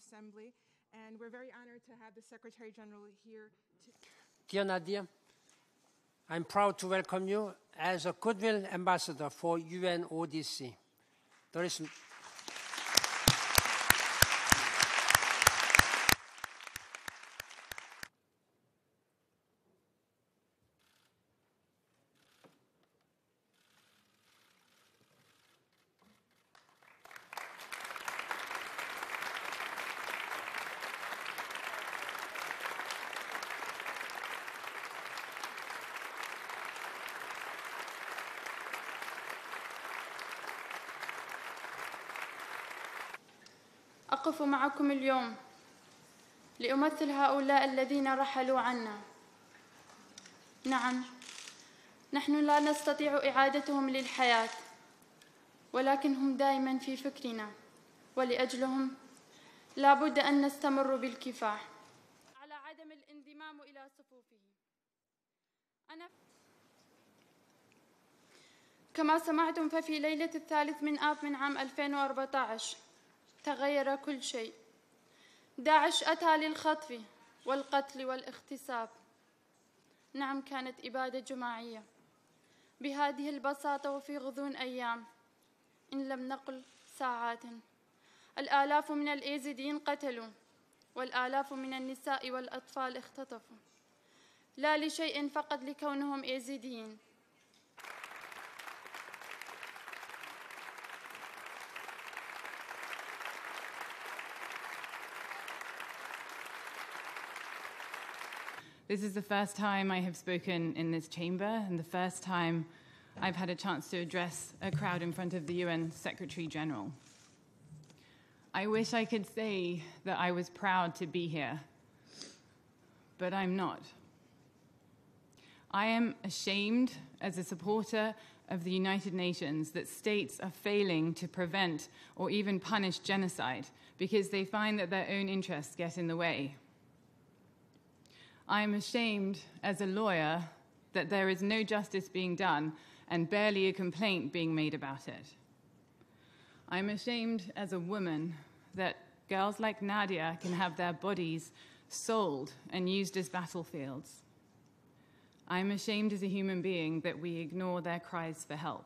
Assembly. And we're very honored to have the Secretary General here. To Dear Nadia, I'm proud to welcome you as a Goodwill Ambassador for UNODC. There is أقف معكم اليوم لأمثل هؤلاء الذين رحلوا عنا. نعم نحن لا نستطيع إعادتهم للحياة ولكن هم دائما في فكرنا ولأجلهم لا بد أن نستمر بالكفاح. على عدم الانضمام إلى صفوفهم. أنا كما سمعتم ففي ليلة الثالث من آب من عام 2014 تغير كل شيء. داعش أتى للخطف والقتل والاغتصاب. نعم كانت إبادة جماعية. بهذه البساطة وفي غضون أيام إن لم نقل ساعات. الآلاف من الإيزيديين قتلوا والآلاف من النساء والأطفال اختطفوا. لا لشيء فقط لكونهم إيزيديين. This is the first time I have spoken in this chamber, and the first time I've had a chance to address a crowd in front of the UN Secretary General. I wish I could say that I was proud to be here, but I'm not. I am ashamed as a supporter of the United Nations that states are failing to prevent or even punish genocide because they find that their own interests get in the way. I am ashamed as a lawyer that there is no justice being done and barely a complaint being made about it. I'm ashamed as a woman that girls like Nadia can have their bodies sold and used as battlefields. I'm ashamed as a human being that we ignore their cries for help.